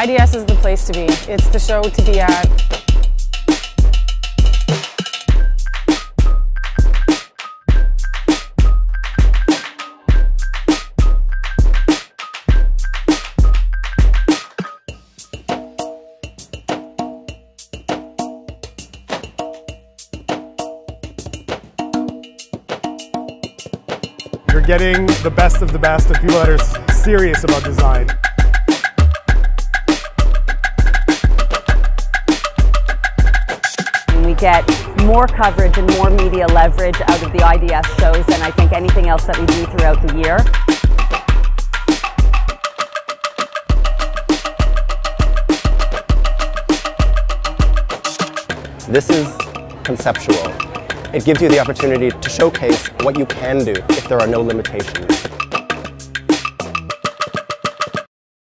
IDS is the place to be. It's the show to be at. You're getting the best of the best of people that are serious about design. Get more coverage and more media leverage out of the IDS shows than I think anything else that we do throughout the year. This is conceptual. It gives you the opportunity to showcase what you can do if there are no limitations.